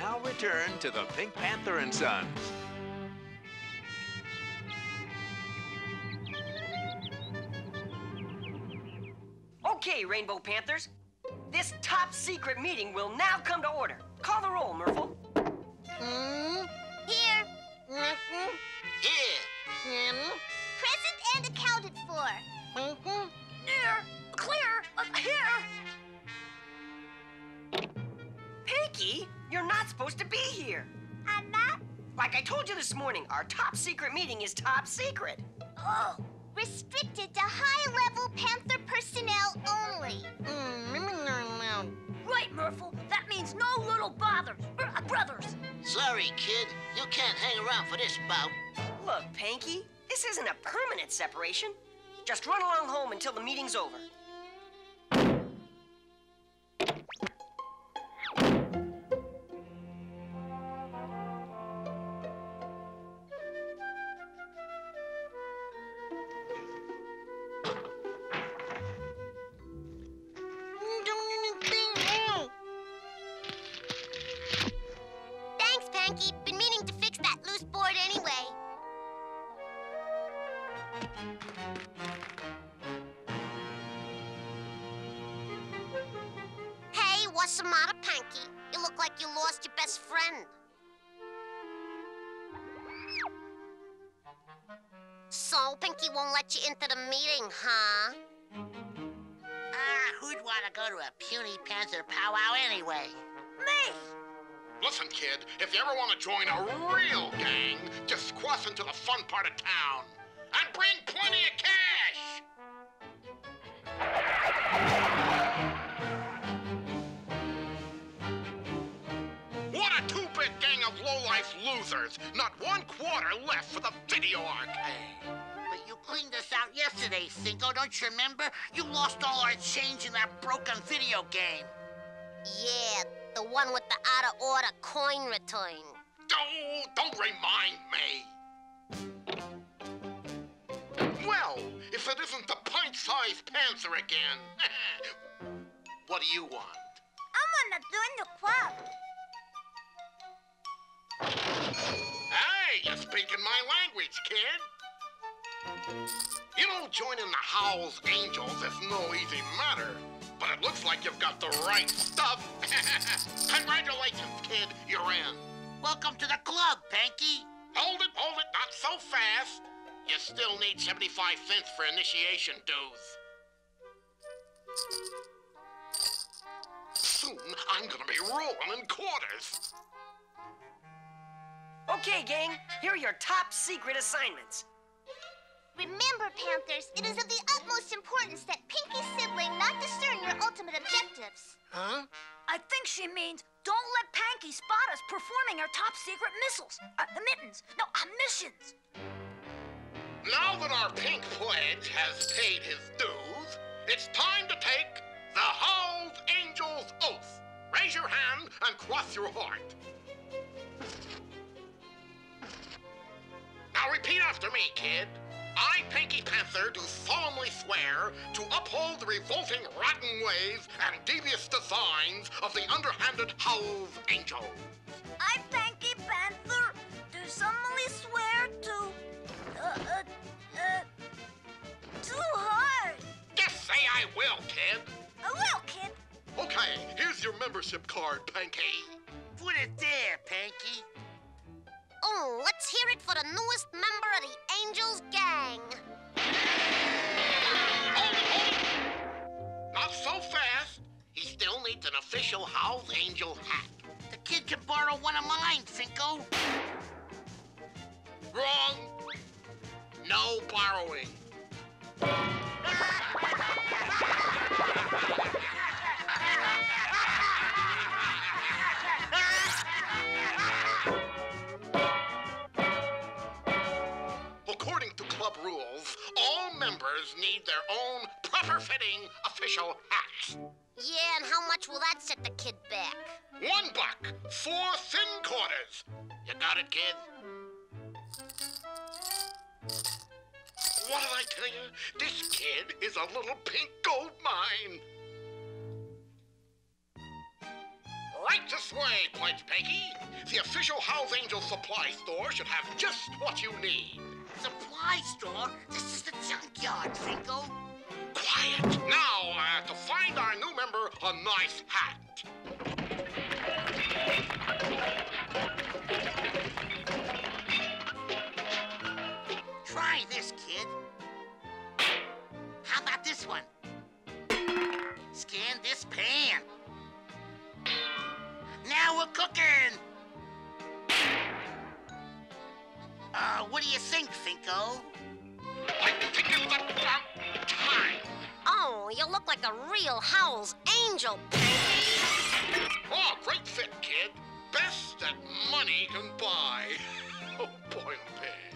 now return to the Pink Panther and Sons. Okay, Rainbow Panthers. This top secret meeting will now come to order. Call the roll, Murfel. Mm, not Like I told you this morning, our top secret meeting is top secret. oh, restricted to high-level Panther personnel only. Mm. Right, Murfel. That means no little bothers. er, uh, brothers. Sorry, kid. You can't hang around for this bout. Look, Pinky, this isn't a permanent separation. Just run along home until the meeting's over. Panky. Been meaning to fix that loose board anyway. Hey, what's the matter, Panky? You look like you lost your best friend. So, Pinky won't let you into the meeting, huh? Ah, who'd want to go to a puny panther powwow anyway? Me. Listen, kid, if you ever want to join a real gang, just cross into the fun part of town. And bring plenty of cash! What a two-bit gang of low-life losers! Not one quarter left for the video arcade! But you cleaned us out yesterday, Finko. Don't you remember? You lost all our change in that broken video game. Yeah, the one with the out-of-order coin return. Oh, don't remind me! Well, if it isn't the pint-sized panther again. what do you want? I'm on the join the club. Hey, you're speaking my language, kid. You know, joining the Howl's Angels is no easy matter, but it looks like you've got the right stuff. Congratulations, kid, you're in. Welcome to the club, Panky. Hold it, hold it, not so fast. You still need 75 cents for initiation dues. Soon, I'm gonna be rolling in quarters. Okay, gang, here are your top secret assignments. Remember, Panthers, it is of the utmost importance that Pinky's sibling not discern your ultimate objectives. Huh? I think she means don't let Panky spot us performing our top secret missiles. Uh, mittens. No, uh, missions. Now that our pink pledge has paid his dues, it's time to take the Howl's Angel's Oath. Raise your hand and cross your heart. Now repeat after me, kid. I, Pinky Panther, do solemnly swear to uphold the revolting rotten ways and devious designs of the underhanded Howl's Angel. I, Panky Panther, do solemnly swear to. Uh, uh, uh. Too hard. Just say I will, kid. I will, kid. Okay, here's your membership card, Pinky. Put it there, Panky. Oh, let's hear it for the newest member of the Angels gang. Not so fast. He still needs an official Howl's Angel hat. The kid can borrow one of mine, Finko. Wrong. No borrowing. Need their own proper-fitting official hats. Yeah, and how much will that set the kid back? One buck, four thin quarters. You got it, kid? What did I tell you? This kid is a little pink gold mine. Right this way, Pledge Pinky. The official Howl's Angel supply store should have just what you need. Supply store? This is the junkyard, Finko. Quiet. Now, uh, to find our new member a nice hat. Try this, kid. How about this one? Scan this pan. Now we're cooking. Uh, what do you think, Finko? I think it's about time. Oh, you look like a real Howl's angel, Pinky. Oh, great fit, kid. Best that money can buy. Oh, boy, oh, babe.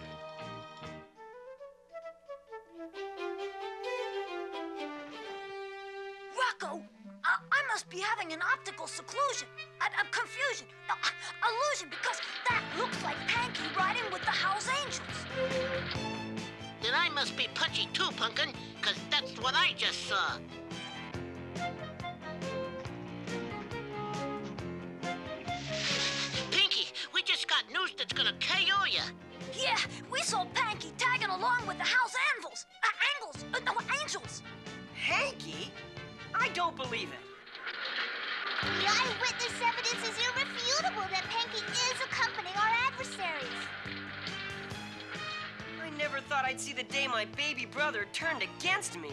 Rocco, I, I must be having an optical seclusion, a, a confusion, no, a, illusion, because that looks like Panky riding with the Howl's Angels. Then I must be punchy too, Punkin, because that's what I just saw. Pinky, we just got news that's gonna KO you. Yeah, we saw Panky tagging along with the House Anvils, uh, Angles, uh, no, Angels. Hanky? I don't believe it. The eyewitness evidence is irrefutable that Panky is accompanying our adversaries. I never thought I'd see the day my baby brother turned against me.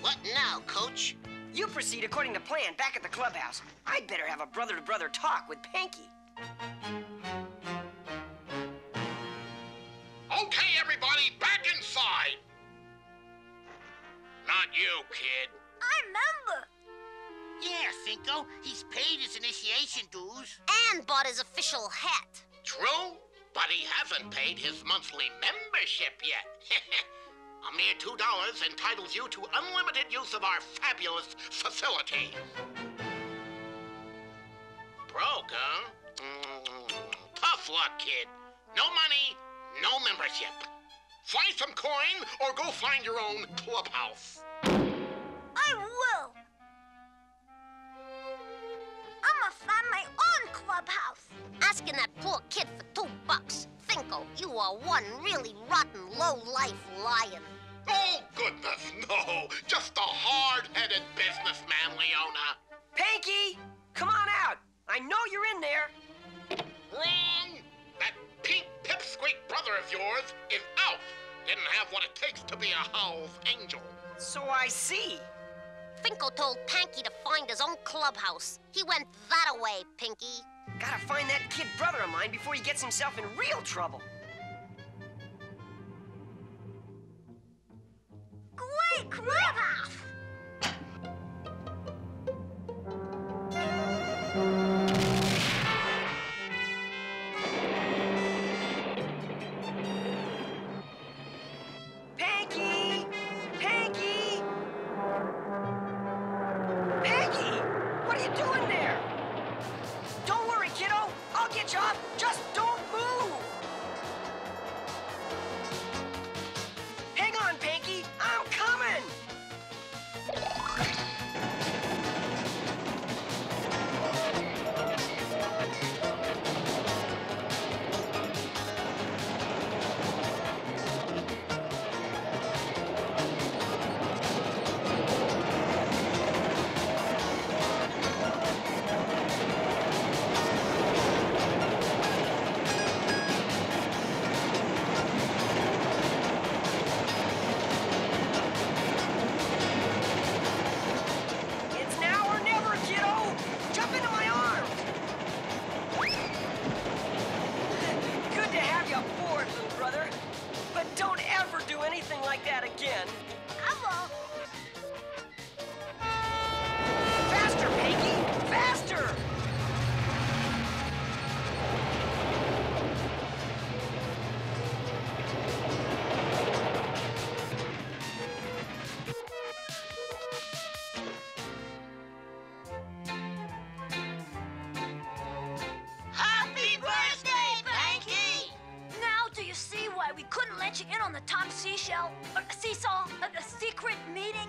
What now, Coach? You proceed according to plan back at the clubhouse. I'd better have a brother to brother talk with Panky. Okay, everybody, back inside. Not you, kid. I remember. Yeah, Finko, he's paid his initiation dues. And bought his official hat. True, but he hasn't paid his monthly membership yet. A mere two dollars entitles you to unlimited use of our fabulous facility. Broke, huh? Tough luck, kid. No money, no membership. Find some coin or go find your own clubhouse. I clubhouse. Asking that poor kid for two bucks. Finko, you are one really rotten, low-life lion. Oh, goodness, no. Just a hard-headed businessman, Leona. Pinky, come on out. I know you're in there. Wrong! That pink pipsqueak brother of yours is out. Didn't have what it takes to be a Howl's angel. So I see. Finko told Panky to find his own clubhouse. He went that away, Pinky. Gotta find that kid brother of mine before he gets himself in real trouble. Great clubhouse. Panky! Panky! Panky! What are you doing there? I'll get we couldn't let you in on the top seashell, uh, seesaw, uh, the secret meeting?